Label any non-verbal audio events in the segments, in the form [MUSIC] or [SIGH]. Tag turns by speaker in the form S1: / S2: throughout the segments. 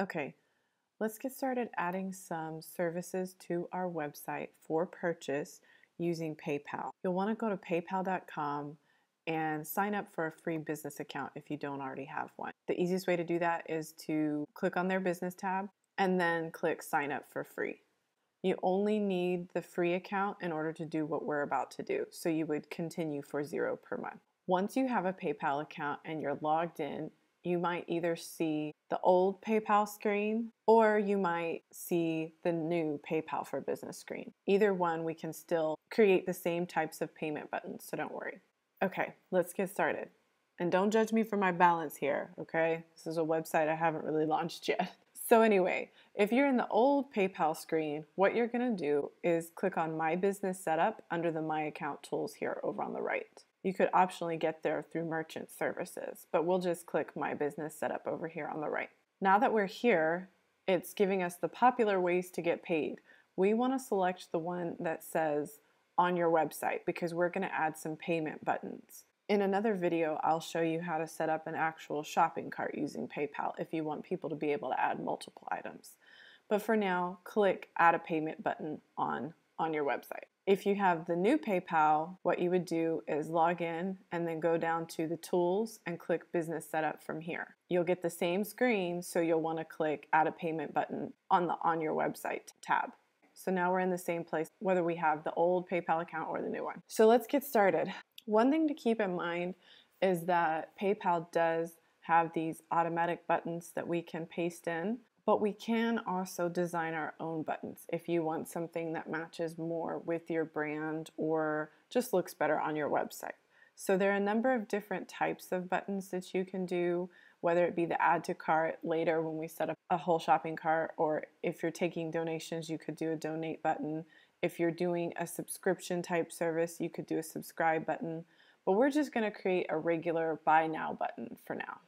S1: Okay, let's get started adding some services to our website for purchase using PayPal. You'll want to go to paypal.com and sign up for a free business account if you don't already have one. The easiest way to do that is to click on their business tab and then click sign up for free. You only need the free account in order to do what we're about to do, so you would continue for zero per month. Once you have a PayPal account and you're logged in, you might either see the old PayPal screen or you might see the new PayPal for Business screen. Either one, we can still create the same types of payment buttons, so don't worry. Okay, let's get started. And don't judge me for my balance here, okay? This is a website I haven't really launched [LAUGHS] yet. So, anyway, if you're in the old PayPal screen, what you're gonna do is click on My Business Setup under the My Account tools here over on the right. You could optionally get there through merchant services, but we'll just click My Business Setup over here on the right. Now that we're here, it's giving us the popular ways to get paid. We want to select the one that says on your website because we're going to add some payment buttons. In another video, I'll show you how to set up an actual shopping cart using PayPal if you want people to be able to add multiple items. But for now, click Add a Payment button on, on your website. If you have the new PayPal, what you would do is log in and then go down to the tools and click business setup from here. You'll get the same screen, so you'll want to click add a payment button on the on your website tab. So now we're in the same place whether we have the old PayPal account or the new one. So let's get started. One thing to keep in mind is that PayPal does have these automatic buttons that we can paste in but we can also design our own buttons if you want something that matches more with your brand or just looks better on your website. So there are a number of different types of buttons that you can do, whether it be the add to cart later when we set up a whole shopping cart, or if you're taking donations, you could do a donate button. If you're doing a subscription type service, you could do a subscribe button. But we're just going to create a regular buy now button for now.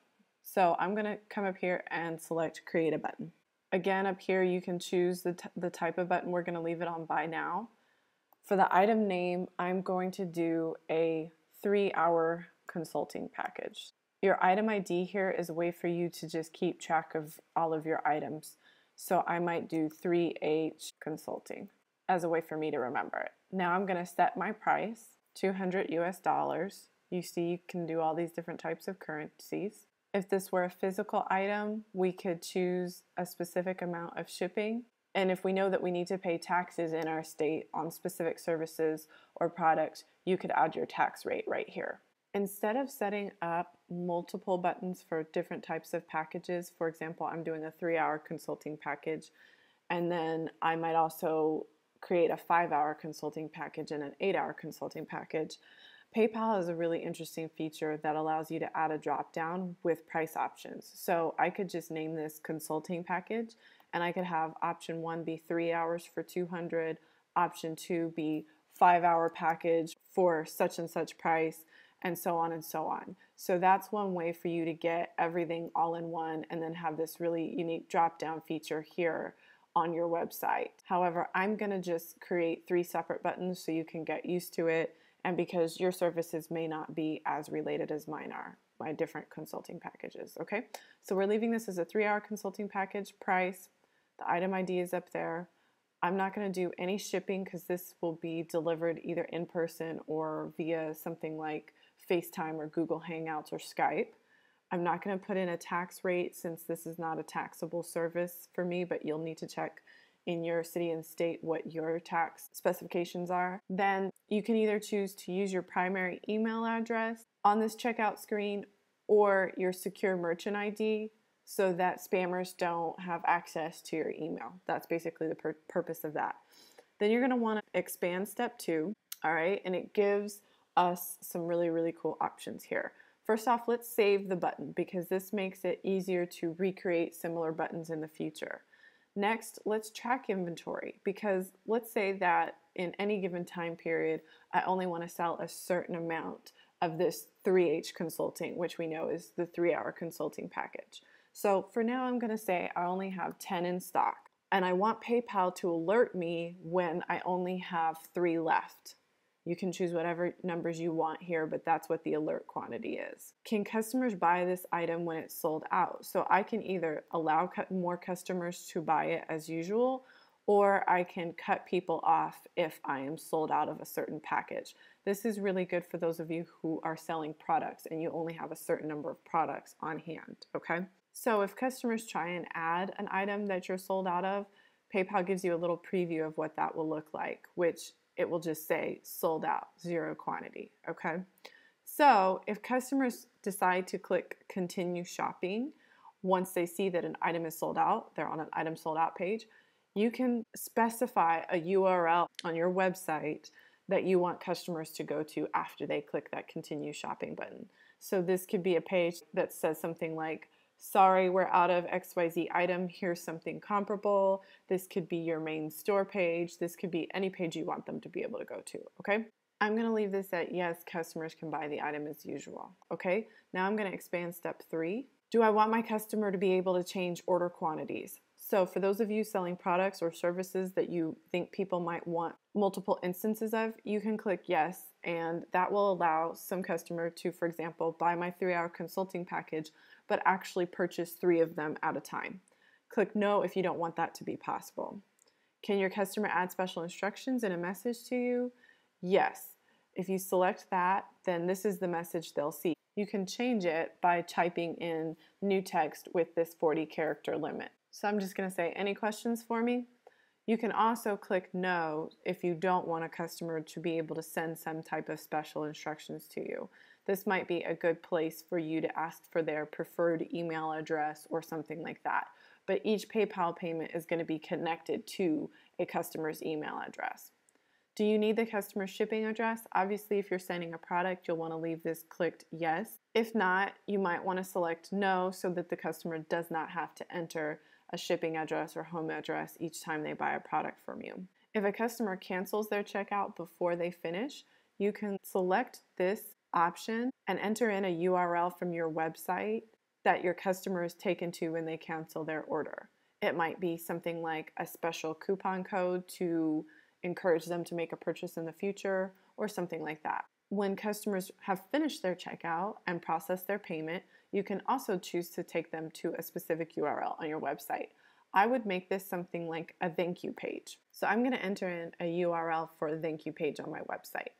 S1: So I'm going to come up here and select create a button. Again, up here you can choose the, the type of button. We're going to leave it on buy now. For the item name, I'm going to do a three hour consulting package. Your item ID here is a way for you to just keep track of all of your items. So I might do 3H consulting as a way for me to remember it. Now I'm going to set my price, 200 US dollars. You see you can do all these different types of currencies. If this were a physical item, we could choose a specific amount of shipping. And if we know that we need to pay taxes in our state on specific services or products, you could add your tax rate right here. Instead of setting up multiple buttons for different types of packages, for example, I'm doing a three hour consulting package, and then I might also create a five hour consulting package and an eight hour consulting package. PayPal has a really interesting feature that allows you to add a drop down with price options. So I could just name this consulting package and I could have option one be three hours for 200, option two be five hour package for such and such price, and so on and so on. So that's one way for you to get everything all in one and then have this really unique drop down feature here on your website. However, I'm going to just create three separate buttons so you can get used to it and because your services may not be as related as mine are my different consulting packages okay? So we're leaving this as a three hour consulting package price the item id is up there. I'm not going to do any shipping because this will be delivered either in person or via something like facetime or google hangouts or skype. I'm not going to put in a tax rate since this is not a taxable service for me but you'll need to check in your city and state what your tax specifications are, then you can either choose to use your primary email address on this checkout screen or your secure merchant ID so that spammers don't have access to your email. That's basically the pur- purpose of that. Then you're going to want to expand step two, all right, and it gives us some really, really cool options here. First off, let's save the button because this makes it easier to recreate similar buttons in the future. Next, let's track inventory because let's say that in any given time period, I only want to sell a certain amount of this 3H consulting, which we know is the three hour consulting package. So for now, I'm going to say I only have 10 in stock and I want PayPal to alert me when I only have three left. You can choose whatever numbers you want here, but that's what the alert quantity is. Can customers buy this item when it's sold out? So I can either allow more customers to buy it as usual, or I can cut people off if I am sold out of a certain package. This is really good for those of you who are selling products and you only have a certain number of products on hand, okay? So if customers try and add an item that you're sold out of, PayPal gives you a little preview of what that will look like, which it will just say sold out, zero quantity, okay? So if customers decide to click continue shopping, once they see that an item is sold out, they're on an item sold out page, you can specify a URL on your website that you want customers to go to after they click that continue shopping button. So this could be a page that says something like, sorry, we're out of XYZ item, here's something comparable. This could be your main store page. This could be any page you want them to be able to go to, okay? I'm gonna leave this at yes, customers can buy the item as usual, okay? Now I'm gonna expand step three. Do I want my customer to be able to change order quantities? So, for those of you selling products or services that you think people might want multiple instances of, you can click yes, and that will allow some customer to, for example, buy my three hour consulting package, but actually purchase three of them at a time. Click no if you don't want that to be possible. Can your customer add special instructions in a message to you? Yes. If you select that, then this is the message they'll see. You can change it by typing in new text with this 40 character limit. So I'm just going to say, any questions for me? You can also click no if you don't want a customer to be able to send some type of special instructions to you. This might be a good place for you to ask for their preferred email address or something like that. But each PayPal payment is going to be connected to a customer's email address. Do you need the customer shipping address? Obviously, if you're sending a product, you'll want to leave this clicked yes. If not, you might want to select no so that the customer does not have to enter a shipping address or home address each time they buy a product from you. If a customer cancels their checkout before they finish, you can select this option and enter in a URL from your website that your customer is taken to when they cancel their order. It might be something like a special coupon code to encourage them to make a purchase in the future or something like that. When customers have finished their checkout and processed their payment, you can also choose to take them to a specific URL on your website. I would make this something like a thank you page. So I'm going to enter in a URL for the thank you page on my website.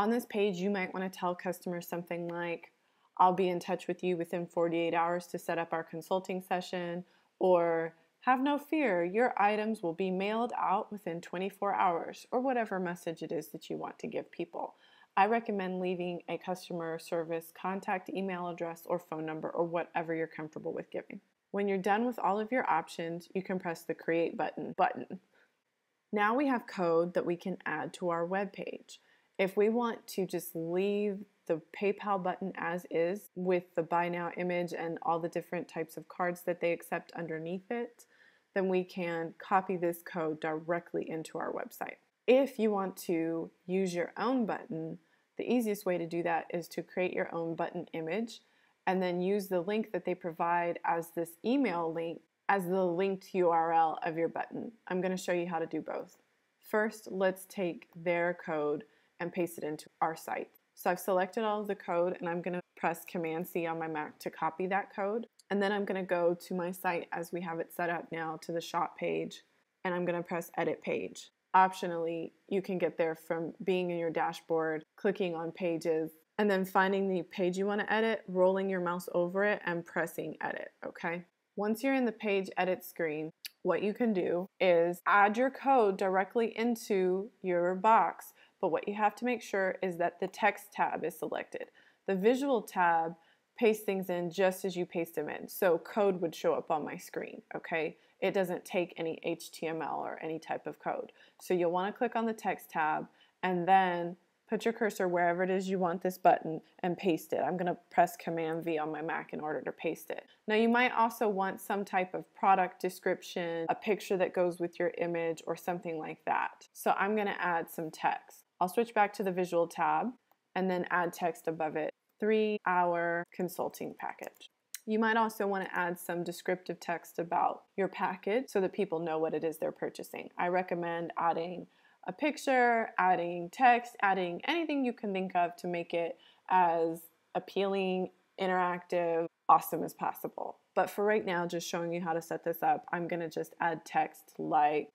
S1: On this page, you might want to tell customers something like, I'll be in touch with you within 48 hours to set up our consulting session, or have no fear, your items will be mailed out within 24 hours, or whatever message it is that you want to give people. I recommend leaving a customer service contact email address or phone number or whatever you're comfortable with giving. When you're done with all of your options, you can press the create button button. Now we have code that we can add to our web page. If we want to just leave the PayPal button as is with the buy now image and all the different types of cards that they accept underneath it, then we can copy this code directly into our website. If you want to use your own button, the easiest way to do that is to create your own button image and then use the link that they provide as this email link as the linked URL of your button. I'm going to show you how to do both. First, let's take their code and paste it into our site. So I've selected all of the code and I'm going to press Command C on my Mac to copy that code. And then I'm going to go to my site as we have it set up now to the shop page and I'm going to press Edit Page. Optionally, you can get there from being in your dashboard, clicking on pages, and then finding the page you want to edit, rolling your mouse over it, and pressing edit, okay? Once you're in the page edit screen, what you can do is add your code directly into your box, but what you have to make sure is that the text tab is selected. The visual tab paste things in just as you paste them in. So code would show up on my screen, okay? It doesn't take any HTML or any type of code. So you'll want to click on the text tab and then put your cursor wherever it is you want this button and paste it. I'm going to press Command V on my Mac in order to paste it. Now you might also want some type of product description, a picture that goes with your image or something like that. So I'm going to add some text. I'll switch back to the visual tab and then add text above it three hour consulting package. You might also want to add some descriptive text about your package so that people know what it is they're purchasing. I recommend adding a picture, adding text, adding anything you can think of to make it as appealing, interactive, awesome as possible. But for right now, just showing you how to set this up, I'm going to just add text like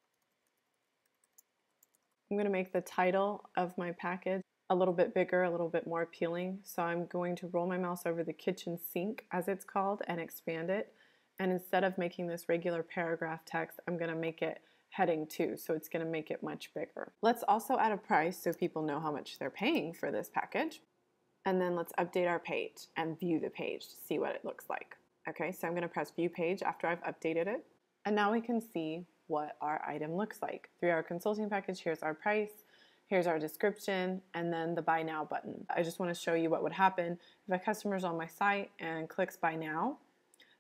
S1: I'm going to make the title of my package a little bit bigger, a little bit more appealing. So I'm going to roll my mouse over the kitchen sink, as it's called, and expand it. And instead of making this regular paragraph text, I'm going to make it heading 2, so it's going to make it much bigger. Let's also add a price so people know how much they're paying for this package. And then let's update our page and view the page to see what it looks like. Okay, so I'm going to press view page after I've updated it. And now we can see what our item looks like. Three hour consulting package, here's our price, here's our description, and then the buy now button. I just want to show you what would happen if a customer's on my site and clicks buy now.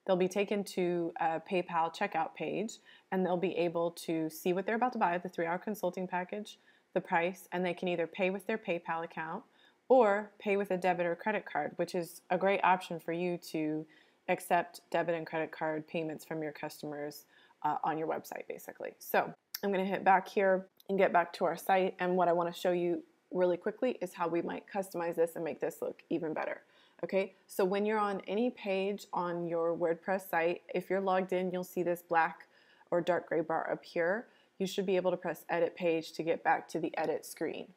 S1: They'll be taken to a PayPal checkout page and they'll be able to see what they're about to buy, the three hour consulting package, the price, and they can either pay with their PayPal account or pay with a debit or credit card, which is a great option for you to accept debit and credit card payments from your customers uh, on your website, basically. So I'm going to hit back here and get back to our site. And what I want to show you really quickly is how we might customize this and make this look even better. Okay, so when you're on any page on your WordPress site, if you're logged in, you'll see this black or dark gray bar up here. You should be able to press edit page to get back to the edit screen.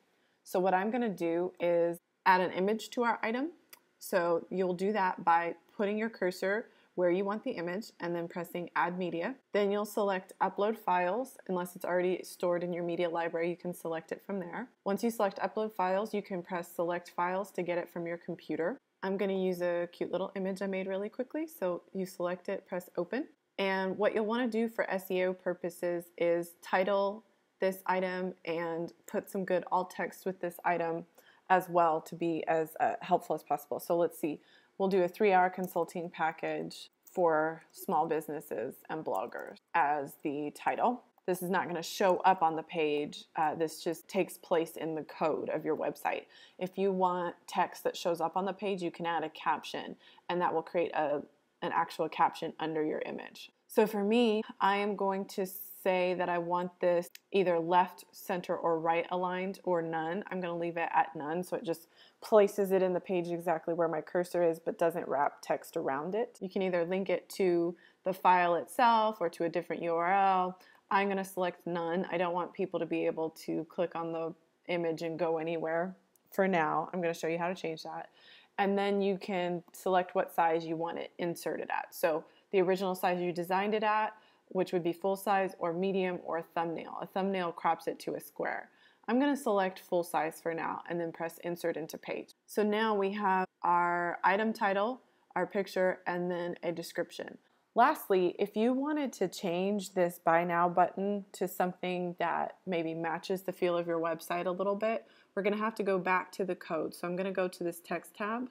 S1: So what I'm gonna do is add an image to our item. So you'll do that by putting your cursor where you want the image and then pressing add media. Then you'll select upload files. Unless it's already stored in your media library, you can select it from there. Once you select upload files, you can press select files to get it from your computer. I'm going to use a cute little image I made really quickly. So you select it, press open. And what you'll want to do for SEO purposes is title this item and put some good alt text with this item as well to be as uh, helpful as possible. So let's see. We'll do a three hour consulting package for small businesses and bloggers as the title. This is not going to show up on the page. Uh, this just takes place in the code of your website. If you want text that shows up on the page, you can add a caption, and that will create a, an actual caption under your image. So for me, I am going to say that I want this either left, center, or right aligned or none. I'm going to leave it at none so it just places it in the page exactly where my cursor is but doesn't wrap text around it. You can either link it to the file itself or to a different URL. I'm going to select none. I don't want people to be able to click on the image and go anywhere for now. I'm going to show you how to change that. And then you can select what size you want it inserted at. So the original size you designed it at, which would be full size or medium or thumbnail. A thumbnail crops it to a square. I'm going to select full size for now and then press insert into page. So now we have our item title, our picture, and then a description. Lastly, if you wanted to change this buy now button to something that maybe matches the feel of your website a little bit, we're going to have to go back to the code. So I'm going to go to this text tab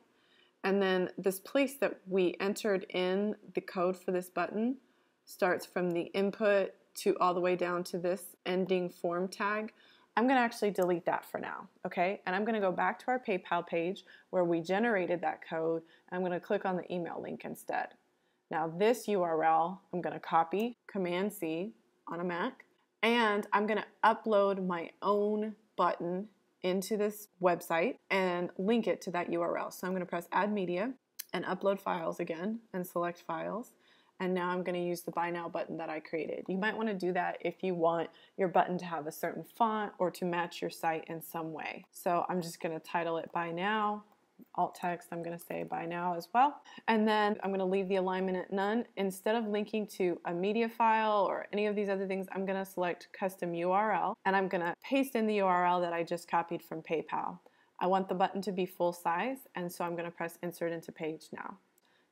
S1: and then this place that we entered in the code for this button starts from the input to all the way down to this ending form tag. I'm going to actually delete that for now, okay? And I'm going to go back to our PayPal page where we generated that code. I'm going to click on the email link instead. Now this URL, I'm going to copy, Command C on a Mac, and I'm going to upload my own button into this website and link it to that URL. So I'm going to press add media and upload files again and select files. And now I'm going to use the buy now button that I created. You might want to do that if you want your button to have a certain font or to match your site in some way. So I'm just going to title it buy now alt text, I'm going to say buy now as well. And then I'm going to leave the alignment at none. Instead of linking to a media file or any of these other things, I'm going to select custom URL and I'm going to paste in the URL that I just copied from PayPal. I want the button to be full size and so I'm going to press insert into page now.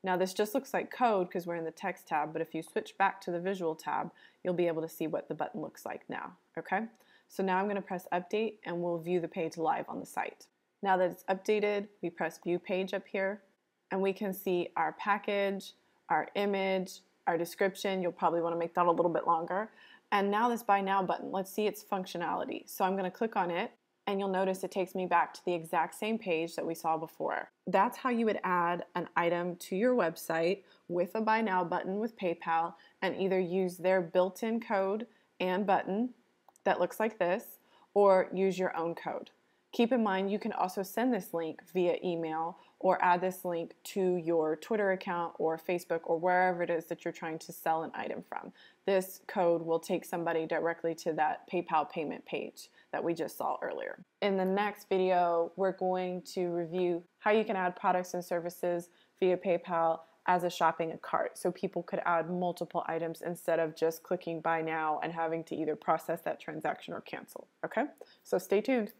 S1: Now this just looks like code because we're in the text tab, but if you switch back to the visual tab, you'll be able to see what the button looks like now, okay? So now I'm going to press update and we'll view the page live on the site. Now that it's updated, we press view page up here and we can see our package, our image, our description. You'll probably want to make that a little bit longer. And now this buy now button, let's see its functionality. So I'm going to click on it and you'll notice it takes me back to the exact same page that we saw before. That's how you would add an item to your website with a buy now button with PayPal and either use their built-in code and button that looks like this or use your own code. Keep in mind you can also send this link via email or add this link to your Twitter account or Facebook or wherever it is that you're trying to sell an item from. This code will take somebody directly to that PayPal payment page that we just saw earlier. In the next video, we're going to review how you can add products and services via PayPal as a shopping cart so people could add multiple items instead of just clicking buy now and having to either process that transaction or cancel. Okay, so stay tuned.